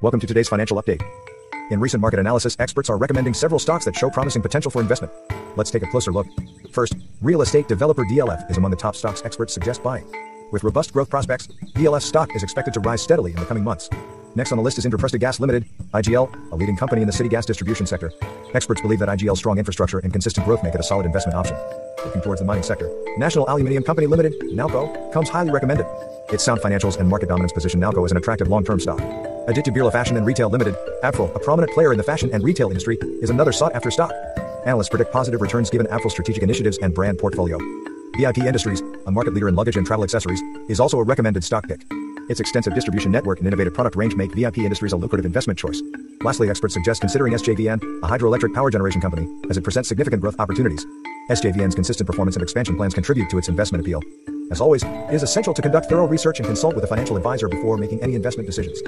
Welcome to today's financial update. In recent market analysis, experts are recommending several stocks that show promising potential for investment. Let's take a closer look. First, real estate developer DLF is among the top stocks experts suggest buying. With robust growth prospects, DLF stock is expected to rise steadily in the coming months. Next on the list is Indraprastha Gas Limited, IGL, a leading company in the city gas distribution sector. Experts believe that IGL's strong infrastructure and consistent growth make it a solid investment option. Looking towards the mining sector, National Aluminium Company Limited, NALCO, comes highly recommended. Its sound financials and market dominance position NALCO as an attractive long-term stock. Aditya Birla Fashion and Retail Limited, ABFRL, a prominent player in the fashion and retail industry, is another sought-after stock. Analysts predict positive returns given ABFRL's strategic initiatives and brand portfolio. VIP Industries, a market leader in luggage and travel accessories, is also a recommended stock pick. Its extensive distribution network and innovative product range make VIP Industries a lucrative investment choice. Lastly, experts suggest considering SJVN, a hydroelectric power generation company, as it presents significant growth opportunities. SJVN's consistent performance and expansion plans contribute to its investment appeal. As always, it is essential to conduct thorough research and consult with a financial advisor before making any investment decisions.